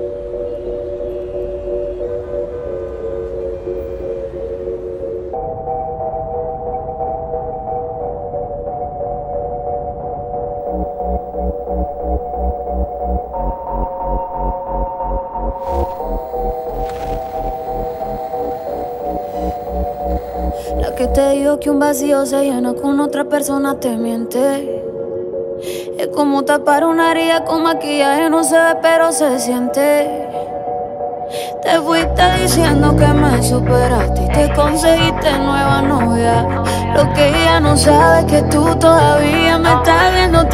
La que te digo que un vacío se llena con otra persona te miente. Es como tapar una herida con maquillaje, no se ve, pero se siente. Te fuiste diciendo que me superaste y te conseguiste nueva novia. Lo que ella no sabe es que tú todavía me estás viendo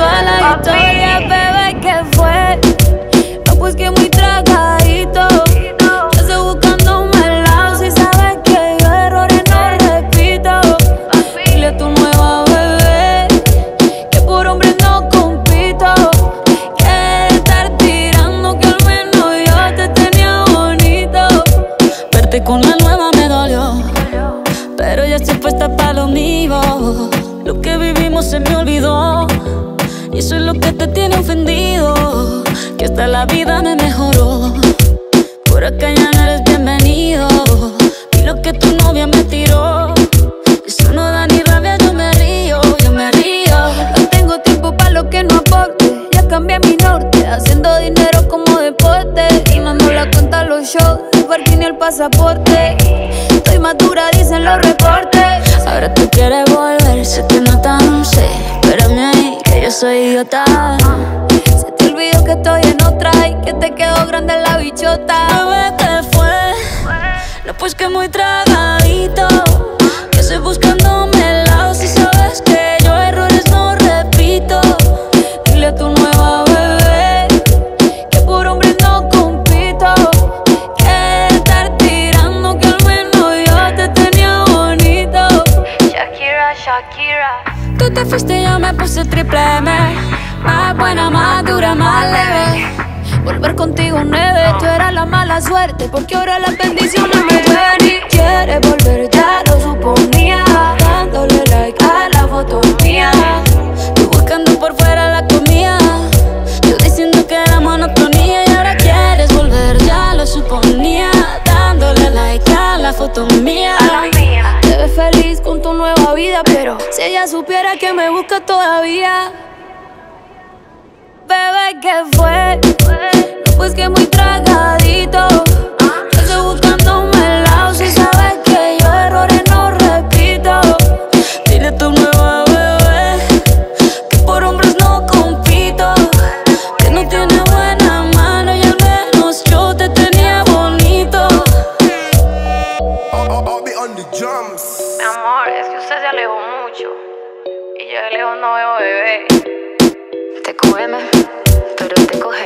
se me olvidó. Y eso es lo que te tiene ofendido. Que hasta la vida me mejoró. Por acá ya no eres bienvenido. Y lo que tu novia me tiró. Eso no da ni rabia, yo me río, yo me río. No tengo tiempo para lo que no aporte. Ya cambié mi norte, haciendo dinero como deporte. Y no la cuenta los shows ni el pasaporte. Estoy madura, dicen los reportes. Ahora tú quieres volver, sé que no tan sé. Espérame ahí, que yo soy idiota. Se te olvidó que estoy en otra y que te quedó grande la bichota. Bebé, ¿qué fue? No, pues que muy tragadito. Que estoy buscándome Tú te fuiste yo me puse triple M. Más buena, más dura, más leve. Volver contigo nueve, tú eras la mala suerte. Porque ahora las bendiciones me ven y quieres volver, ya lo suponía. Con tu nueva vida, pero si ella supiera que me busca todavía. Bebé, ¿qué fue? pues que muy tragadito. Jumps. Mi amor, es que usted se alejó mucho. Y yo de lejos no veo bebé. Te cogeme, pero te coge.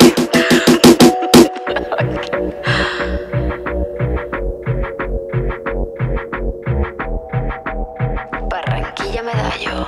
Barranquilla me da yo.